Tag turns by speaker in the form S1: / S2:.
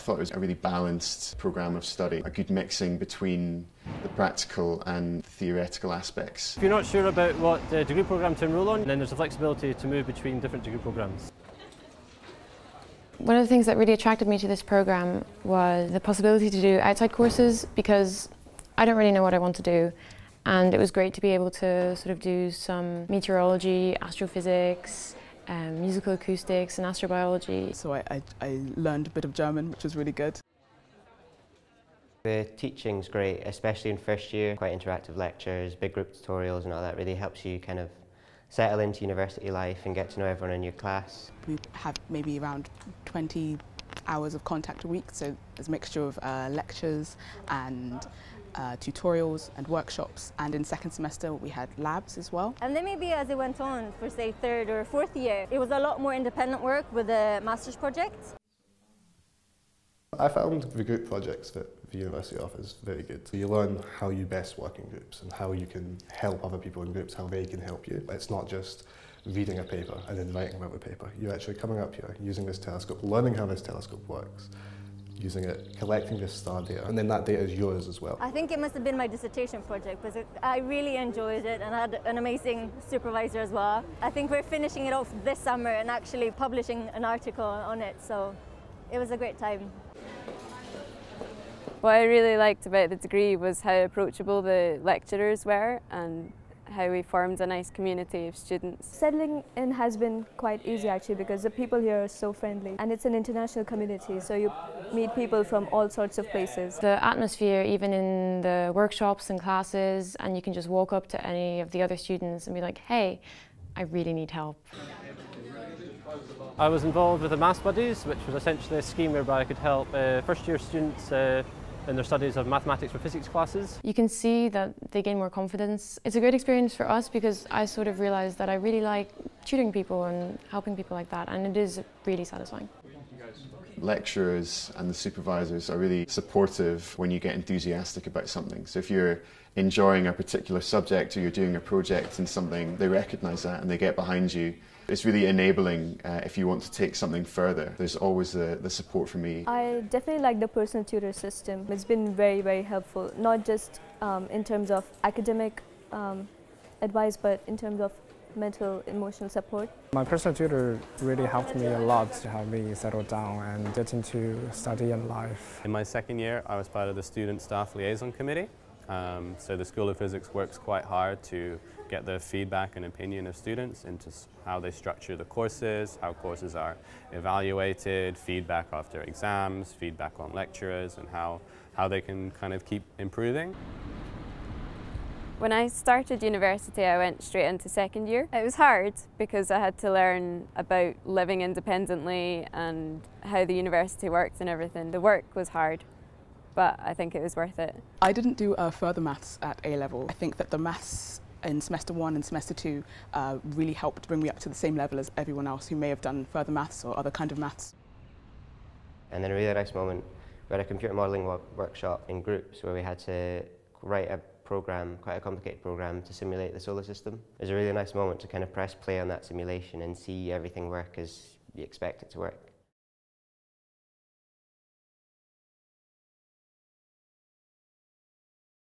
S1: thought it was a really balanced programme of study, a good mixing between the practical and theoretical aspects.
S2: If you're not sure about what uh, degree programme to enrol on, then there's a flexibility to move between different degree programmes.
S3: One of the things that really attracted me to this programme was the possibility to do outside courses because I don't really know what I want to do and it was great to be able to sort of do some meteorology, astrophysics, um, musical acoustics and astrobiology.
S4: So I, I, I learned a bit of German, which was really good.
S5: The teaching's great, especially in first year. Quite interactive lectures, big group tutorials and all that really helps you kind of settle into university life and get to know everyone in your class.
S4: We have maybe around 20 hours of contact a week, so there's a mixture of uh, lectures and uh, tutorials and workshops and in second semester we had labs as well.
S6: And then maybe as it went on for say third or fourth year, it was a lot more independent work with the master's project.
S7: I found the group projects that the university offers very good. You learn how you best work in groups and how you can help other people in groups, how they can help you. It's not just reading a paper and then writing about the paper. You're actually coming up here, using this telescope, learning how this telescope works, using it, collecting this star data, and then that data is yours as well.
S6: I think it must have been my dissertation project because I really enjoyed it and I had an amazing supervisor as well. I think we're finishing it off this summer and actually publishing an article on it, so it was a great time.
S8: What I really liked about the degree was how approachable the lecturers were and how we formed a nice community of students.
S9: Settling in has been quite easy actually because the people here are so friendly and it's an international community so you meet people from all sorts of places.
S3: The atmosphere even in the workshops and classes and you can just walk up to any of the other students and be like hey I really need help.
S2: I was involved with the Maths Buddies which was essentially a scheme whereby I could help uh, first year students uh, in their studies of mathematics or physics classes.
S3: You can see that they gain more confidence. It's a great experience for us because I sort of realised that I really like tutoring people and helping people like that and it is really satisfying.
S1: Lecturers and the supervisors are really supportive when you get enthusiastic about something. So if you're enjoying a particular subject or you're doing a project in something, they recognise that and they get behind you it's really enabling uh, if you want to take something further. There's always the, the support for me.
S9: I definitely like the personal tutor system. It's been very, very helpful, not just um, in terms of academic um, advice, but in terms of mental, emotional support.
S10: My personal tutor really helped me a lot to help me settle down and get into study and life.
S11: In my second year, I was part of the Student Staff Liaison Committee. Um, so the School of Physics works quite hard to get the feedback and opinion of students into how they structure the courses, how courses are evaluated, feedback after exams, feedback on lecturers, and how, how they can kind of keep improving.
S8: When I started university, I went straight into second year. It was hard because I had to learn about living independently and how the university worked and everything. The work was hard but I think it was worth it.
S4: I didn't do uh, further maths at A level. I think that the maths in semester one and semester two uh, really helped bring me up to the same level as everyone else who may have done further maths or other kind of maths.
S5: And then a really nice moment, we had a computer modelling workshop in groups where we had to write a program, quite a complicated program to simulate the solar system. It was a really nice moment to kind of press play on that simulation and see everything work as you expect it to work.